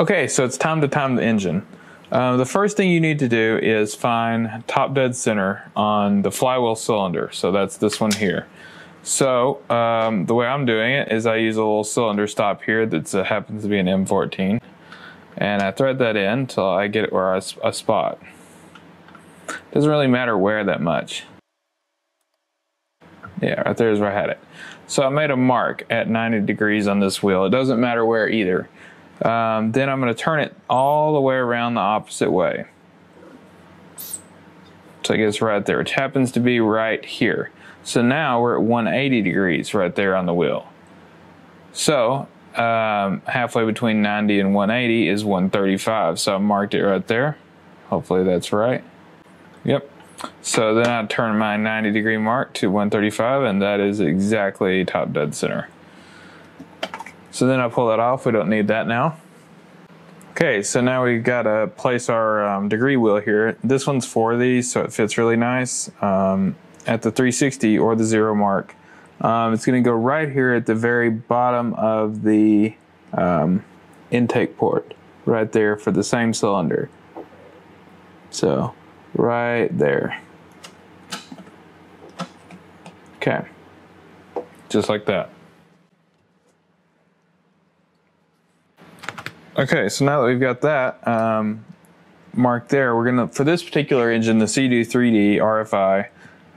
Okay, so it's time to time the engine. Uh, the first thing you need to do is find top dead center on the flywheel cylinder. So that's this one here. So um, the way I'm doing it is I use a little cylinder stop here that uh, happens to be an M14. And I thread that in until I get it where I, a spot. Doesn't really matter where that much. Yeah, right there is where I had it. So I made a mark at 90 degrees on this wheel. It doesn't matter where either. Um, then I'm going to turn it all the way around the opposite way. So I guess right there, which happens to be right here. So now we're at 180 degrees right there on the wheel. So um, halfway between 90 and 180 is 135. So I marked it right there. Hopefully that's right. Yep. So then I turn my 90 degree mark to 135 and that is exactly top dead center. So then I pull that off. We don't need that now. Okay, so now we got to place our um, degree wheel here. This one's for these, so it fits really nice um, at the 360 or the zero mark. Um, it's going to go right here at the very bottom of the um, intake port, right there for the same cylinder. So, right there. Okay, just like that. Okay, so now that we've got that um, marked there, we're gonna, for this particular engine, the Sea-Doo 3D RFI,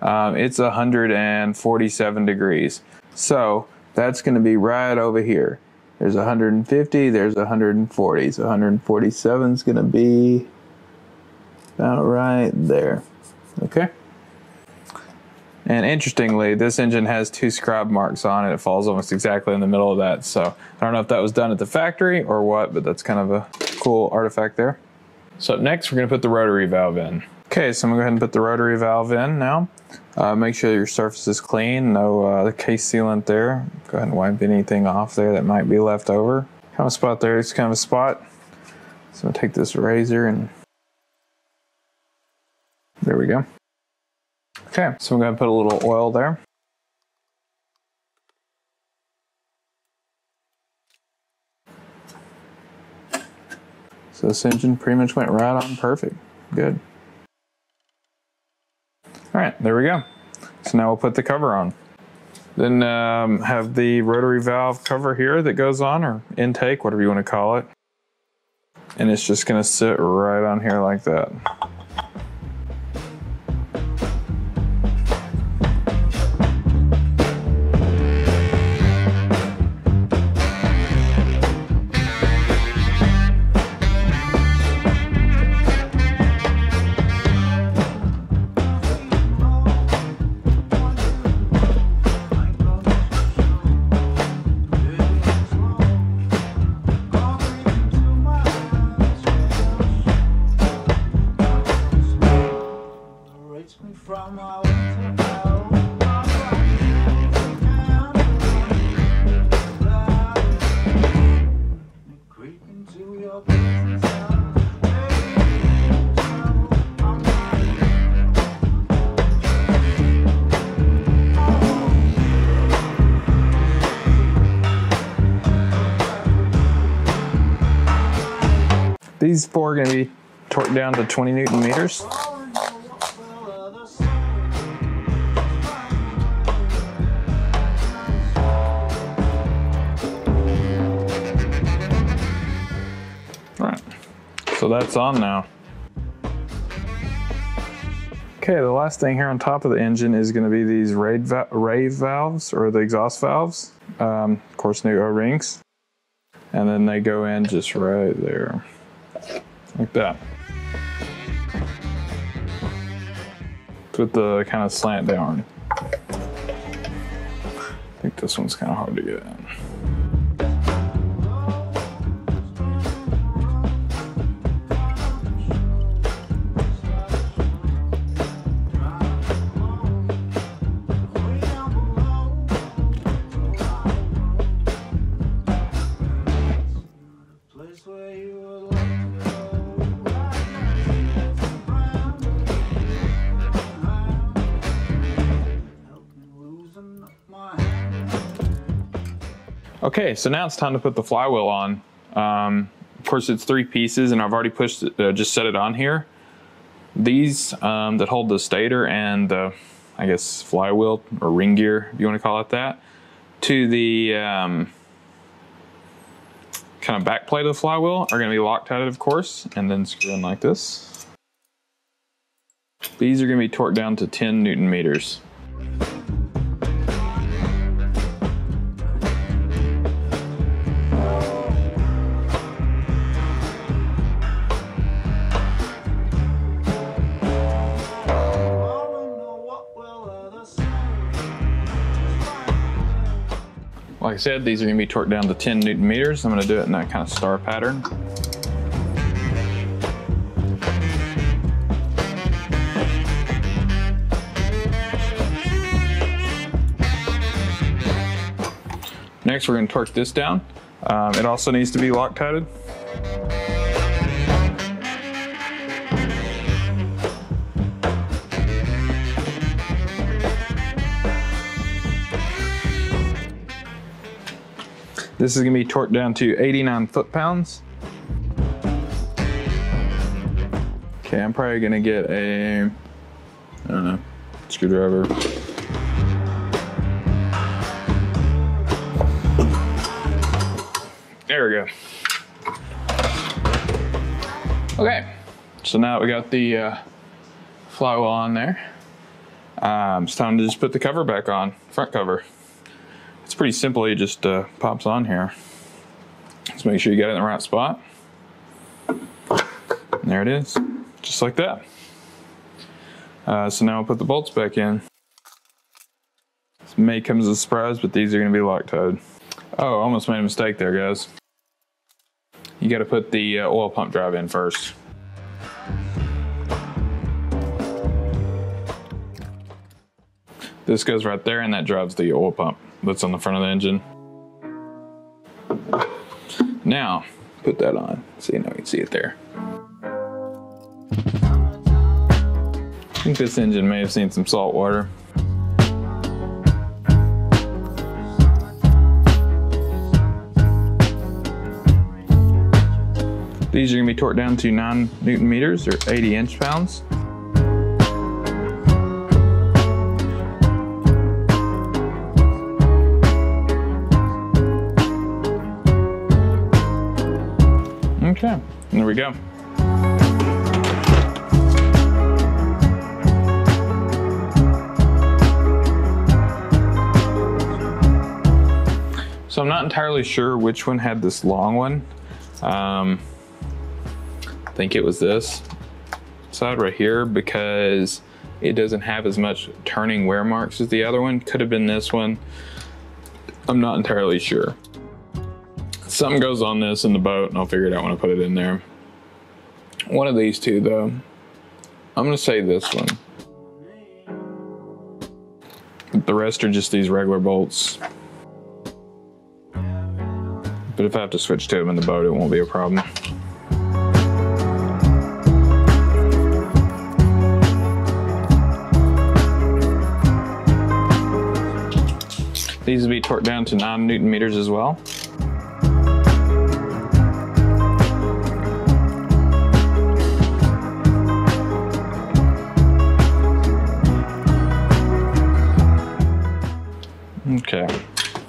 um, it's 147 degrees. So that's gonna be right over here. There's 150, there's 140. So 147 is gonna be about right there. Okay. And interestingly, this engine has two scrub marks on it. It falls almost exactly in the middle of that. So I don't know if that was done at the factory or what, but that's kind of a cool artifact there. So next we're gonna put the rotary valve in. Okay, so I'm gonna go ahead and put the rotary valve in now. Uh, make sure your surface is clean, no uh, case sealant there. Go ahead and wipe anything off there that might be left over. Kind of a spot there, it's kind of a spot. So gonna take this razor and there we go. Okay, so I'm going to put a little oil there. So this engine pretty much went right on perfect. Good. All right, there we go. So now we'll put the cover on. Then um, have the rotary valve cover here that goes on, or intake, whatever you want to call it. And it's just going to sit right on here like that. These four are going to be torqued down to 20 newton meters. All right, so that's on now. Okay, the last thing here on top of the engine is going to be these RAVE, RAVE valves or the exhaust valves. Um, of course, new O-rings. And then they go in just right there like that. With the kind of slant down. I think this one's kind of hard to get in. Okay, so now it's time to put the flywheel on. Um, of course, it's three pieces, and I've already pushed it, uh, just set it on here. These um, that hold the stator and the, I guess, flywheel or ring gear, if you want to call it that, to the um, kind of back plate of the flywheel are going to be locked Loctited, of course, and then screw in like this. These are going to be torqued down to 10 newton meters. Said, these are gonna be torqued down to 10 newton meters. I'm gonna do it in that kind of star pattern. Next, we're gonna torque this down. Um, it also needs to be Loctited. This is gonna be torqued down to 89 foot-pounds. Okay, I'm probably gonna get a, I don't know, screwdriver. There we go. Okay, so now we got the uh, flywheel on there. Um, it's time to just put the cover back on, front cover. It's pretty simple, it just uh, pops on here. Just make sure you got it in the right spot. And there it is, just like that. Uh, so now I'll put the bolts back in. This may come as a surprise, but these are gonna be Loctite. Oh, almost made a mistake there, guys. You gotta put the uh, oil pump drive in first. This goes right there and that drives the oil pump that's on the front of the engine. Now, put that on. so you know you can see it there. I think this engine may have seen some salt water. These are gonna be torqued down to nine Newton meters or 80 inch pounds. Okay, there we go. So I'm not entirely sure which one had this long one. Um, I think it was this side right here because it doesn't have as much turning wear marks as the other one. Could have been this one. I'm not entirely sure. Something goes on this in the boat and I'll figure it out when I put it in there. One of these two though. I'm gonna say this one. The rest are just these regular bolts. But if I have to switch to them in the boat, it won't be a problem. These will be torqued down to 9 newton meters as well. Okay.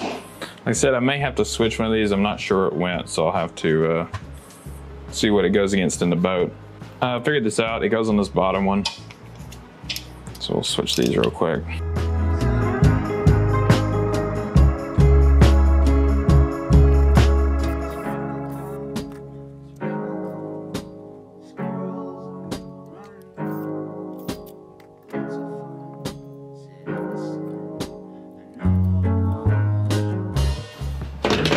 Like I said, I may have to switch one of these. I'm not sure it went, so I'll have to uh, see what it goes against in the boat. I figured this out. It goes on this bottom one. So we'll switch these real quick.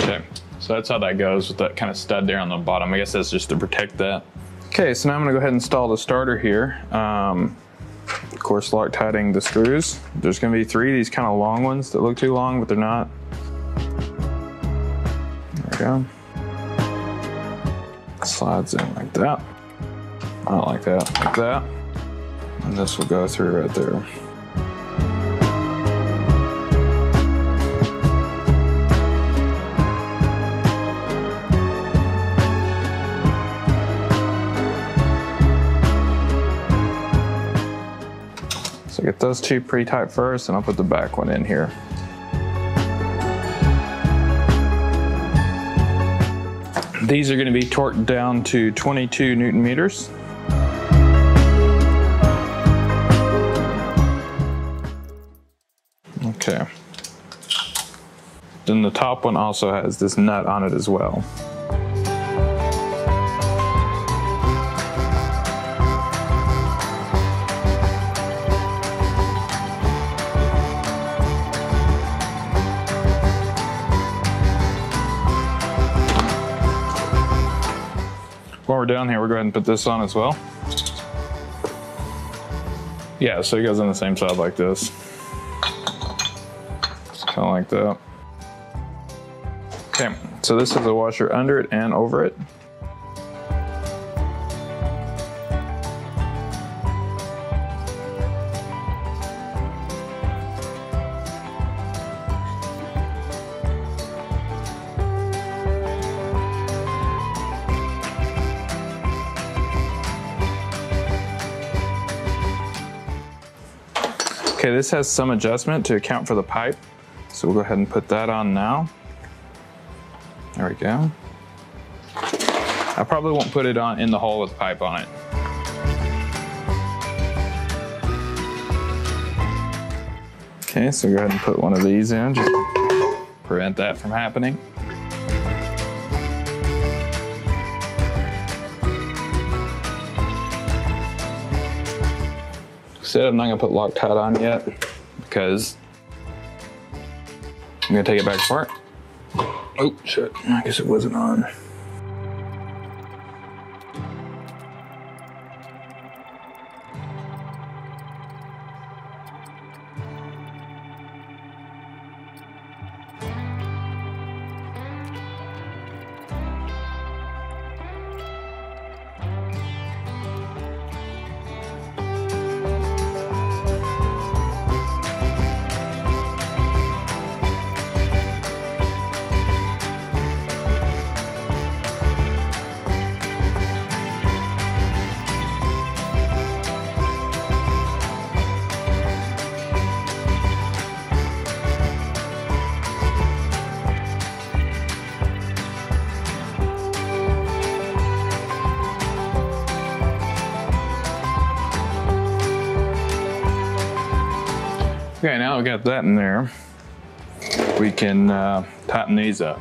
Okay, so that's how that goes with that kind of stud there on the bottom. I guess that's just to protect that. Okay, so now I'm gonna go ahead and install the starter here. Um, of course, Loctiting the screws. There's gonna be three, of these kind of long ones that look too long, but they're not. There we go. Slides in like that. Not like that, like that. And this will go through right there. Get those two pre-tight first and I'll put the back one in here. These are going to be torqued down to 22 Newton meters. Okay. Then the top one also has this nut on it as well. While we're down here, we'll go ahead and put this on as well. Yeah, so it goes on the same side like this. Kind of like that. Okay, so this is a washer under it and over it. Okay, this has some adjustment to account for the pipe. So we'll go ahead and put that on now. There we go. I probably won't put it on in the hole with pipe on it. Okay, so go ahead and put one of these in, just prevent that from happening. Said I'm not gonna put Loctite on yet because I'm gonna take it back apart. Oh shit, I guess it wasn't on. Okay, now we got that in there, we can uh, tighten these up.